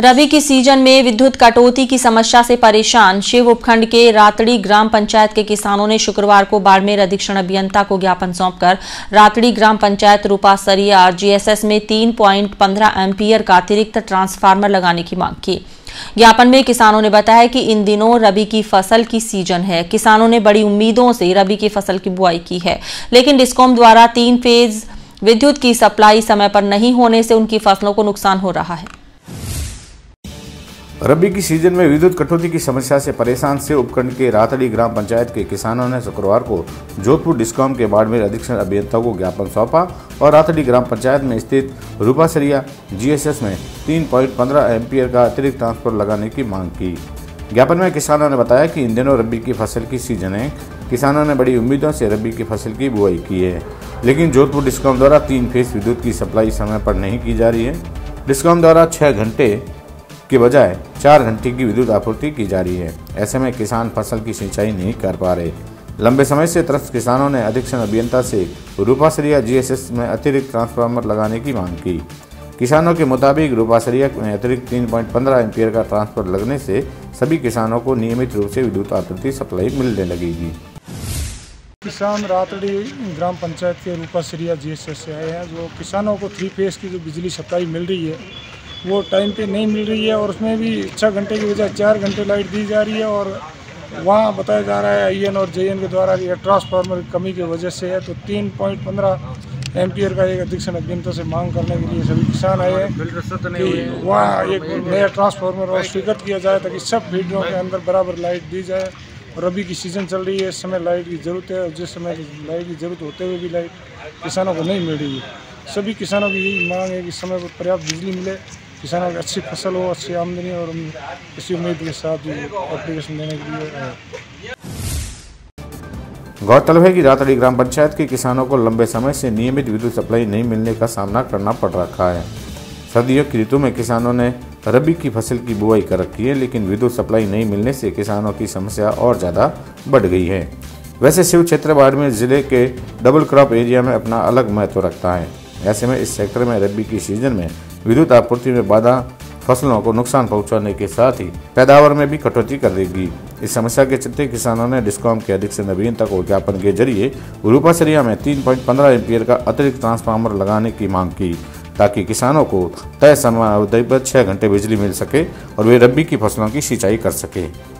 रबी की सीज़न में विद्युत कटौती की समस्या से परेशान। शिव उपखंड के रातड़ी ग्राम पंचायत के किसानों ने शुक्रवार को बाड़मेर अधीक्षण अभियंता को ज्ञापन सौंपकर रातड़ी ग्राम पंचायत रूपा सरिया जीएसएस में 3.15 एम्पियर का अतिरिक्त ट्रांसफार्मर लगाने की मांग की। ज्ञापन में किसानों ने बताया कि इन दिनों रबी की फ़सल की सीज़न है। किसानों ने बड़ी उम्मीदों से रबी की फ़सल की बुआई की है। लेकिन डिस्कॉम द्वारा तीन फ़ेज़ विद्युत की सप्लाई समय पर नहीं होने से उनकी फ़सलों को नुकसान हो रहा है। रबी की सीज़न में विद्युत कटौती की समस्या से परेशान से उपखंड के रातड़ी ग्राम पंचायत के किसानों ने शुक्रवार को जोधपुर डिस्कॉम के बाड़मेर अधीक्षण अभियंता को ज्ञापन सौंपा और रातड़ी ग्राम पंचायत में स्थित रूपासरिया जीएसएस में 3.15 एम्पियर का अतिरिक्त ट्रांसफ़र लगाने की मांग की। ज्ञापन में किसानों ने बताया कि इन दिनों रबी की फ़सल की सीज़न है। किसानों ने बड़ी उम्मीदों से रबी की फ़सल की बुआई की है। लेकिन जोधपुर डिस्कॉम द्वारा तीन फ़ेज़ विद्युत की सप्लाई समय पर नहीं की जा रही है। डिस्कॉम द्वारा छः घंटे की बजाय चार घंटे की विद्युत आपूर्ति की जा रही है। ऐसे में किसान फ़सल की सिंचाई नहीं कर पा रहे। लंबे समय से त्रस्त किसानों ने अधीक्षण अभियंता से रूपासरिया जीएसएस में अतिरिक्त ट्रांसफार्मर लगाने की मांग की। किसानों के मुताबिक रूपासरिया में अतिरिक्त 3.15 एम्पियर का ट्रांसफ़र लगने से सभी किसानों को नियमित रूप से विद्युत आपूर्ति सप्लाई मिलने लगेगी। किसान रातड़ी ग्राम पंचायत के रूपासरिया जीएसएस से आए हैं। जो किसानों को थ्री फेस की जो बिजली सप्लाई मिल रही है वो टाइम पे नहीं मिल रही है और उसमें भी छः घंटे की बजाय चार घंटे लाइट दी जा रही है और वहाँ बताया जा रहा है आई और जेएन के द्वारा ये ट्रांसफार्मर की कमी की वजह से है। तो तीन पॉइंट पंद्रह एम्पियर का एक अधीक्षण अभियंता से मांग करने के लिए सभी किसान आए हैं कि वहाँ एक नया ट्रांसफार्मर और स्वीकृत किया जाए ताकि सब फील्डों के अंदर बराबर लाइट दी जाए। और अभी की सीज़न चल रही है इस समय लाइट की ज़रूरत है और जिस समय लाइट की ज़रूरत होते हुए भी लाइट किसानों को नहीं मिल रही है। सभी किसानों की यही मांग है कि समय पर पर्याप्त बिजली मिले। किसानों की अच्छी फ़सल हो, अच्छी आमदनी और इसी उम्मीद के साथ एप्लीकेशन देने के लिए गौरतलब है कि रातड़ी ग्राम पंचायत के किसानों को लंबे समय से नियमित विद्युत सप्लाई नहीं मिलने का सामना करना पड़ रखा है। सर्दियों की ऋतु में किसानों ने रबी की फ़सल की बुआई कर रखी है, लेकिन विद्युत सप्लाई नहीं मिलने से किसानों की समस्या और ज़्यादा बढ़ गई है। वैसे शिव क्षेत्र बाड़मेर ज़िले के डबल क्रॉप एरिया में अपना अलग महत्व रखता है। ऐसे में इस सेक्टर में रबी की सीज़न में विद्युत आपूर्ति में बाधा फ़सलों को नुकसान पहुँचाने के साथ ही पैदावार में भी कटौती कर देगी। इस समस्या के चलते किसानों ने डिस्कॉम के अधीक्षण अभियंता को ज्ञापन के ज़रिए रूपासरिया में 3.15 एम्पियर का अतिरिक्त ट्रांसफार्मर लगाने की मांग की, ताकि किसानों को तय समय अवधि पर घंटे बिजली मिल सके और वे रबी की फ़सलों की सिंचाई कर सके।